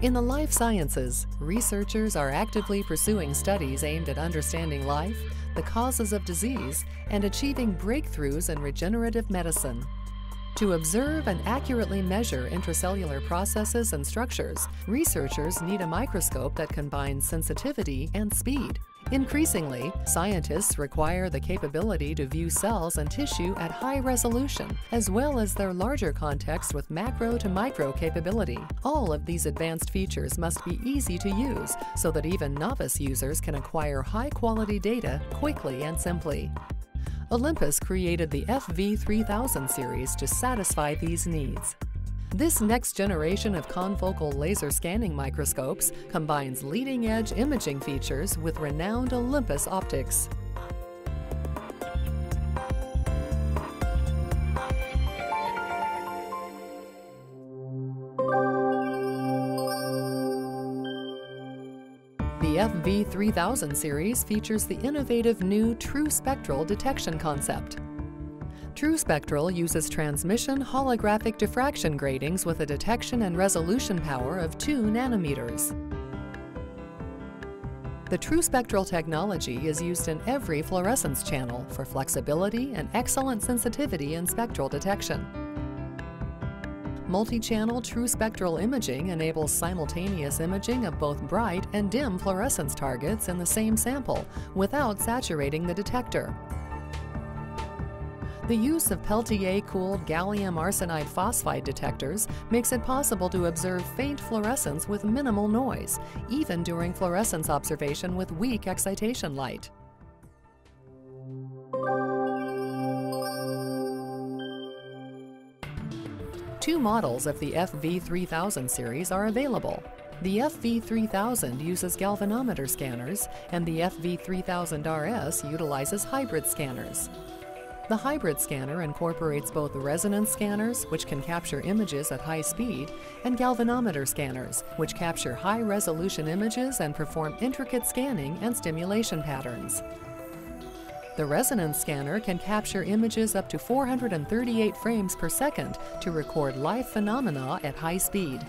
In the life sciences, researchers are actively pursuing studies aimed at understanding life, the causes of disease, and achieving breakthroughs in regenerative medicine. To observe and accurately measure intracellular processes and structures, researchers need a microscope that combines sensitivity and speed. Increasingly, scientists require the capability to view cells and tissue at high resolution, as well as their larger context with macro to micro capability. All of these advanced features must be easy to use so that even novice users can acquire high quality data quickly and simply. Olympus created the FV3000 series to satisfy these needs. This next generation of confocal laser scanning microscopes combines leading-edge imaging features with renowned Olympus optics. The FV3000 series features the innovative new TruSpectral detection concept. TruSpectral uses transmission holographic diffraction gratings with a detection and resolution power of 2 nanometers. The TruSpectral technology is used in every fluorescence channel for flexibility and excellent sensitivity in spectral detection. Multi-channel TruSpectral imaging enables simultaneous imaging of both bright and dim fluorescence targets in the same sample without saturating the detector. The use of Peltier-cooled gallium arsenide phosphide detectors makes it possible to observe faint fluorescence with minimal noise, even during fluorescence observation with weak excitation light. Two models of the FV3000 series are available. The FV3000 uses galvanometer scanners, and the FV3000RS utilizes hybrid scanners. The hybrid scanner incorporates both resonance scanners, which can capture images at high speed, and galvanometer scanners, which capture high resolution images and perform intricate scanning and stimulation patterns. The resonance scanner can capture images up to 438 frames per second to record life phenomena at high speed.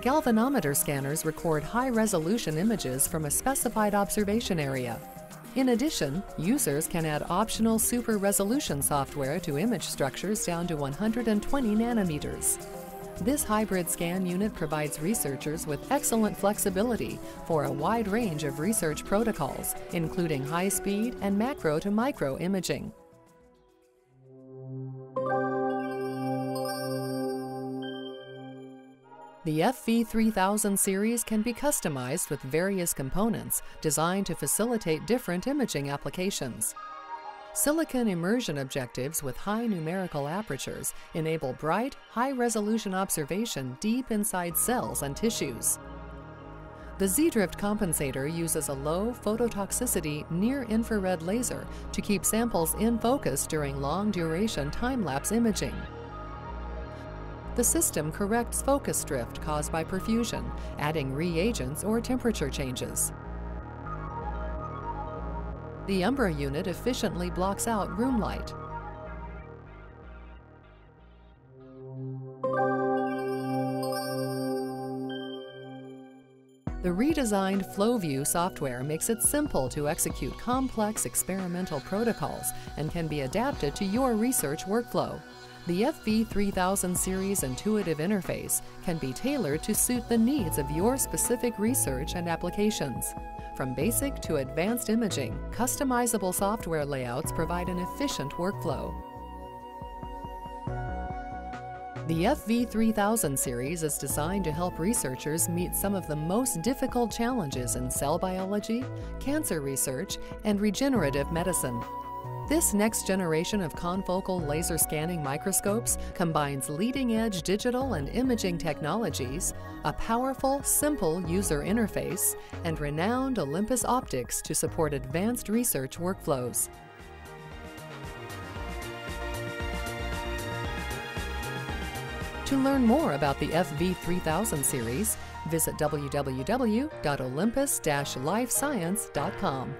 Galvanometer scanners record high resolution images from a specified observation area. In addition, users can add optional super resolution software to image structures down to 120 nanometers. This hybrid scan unit provides researchers with excellent flexibility for a wide range of research protocols, including high speed and macro to micro imaging. The FV3000 series can be customized with various components designed to facilitate different imaging applications. Silicone immersion objectives with high numerical apertures enable bright, high-resolution observation deep inside cells and tissues. The Z-drift compensator uses a low phototoxicity near-infrared laser to keep samples in focus during long-duration time-lapse imaging. The system corrects focus drift caused by perfusion, adding reagents or temperature changes. The Umbra unit efficiently blocks out room light. The redesigned FLUOVIEW software makes it simple to execute complex experimental protocols and can be adapted to your research workflow. The FV3000 series intuitive interface can be tailored to suit the needs of your specific research and applications. From basic to advanced imaging, customizable software layouts provide an efficient workflow. The FV3000 series is designed to help researchers meet some of the most difficult challenges in cell biology, cancer research, and regenerative medicine. This next generation of confocal laser scanning microscopes combines leading-edge digital and imaging technologies, a powerful, simple user interface, and renowned Olympus optics to support advanced research workflows. To learn more about the FV3000 series, visit www.olympus-lifescience.com.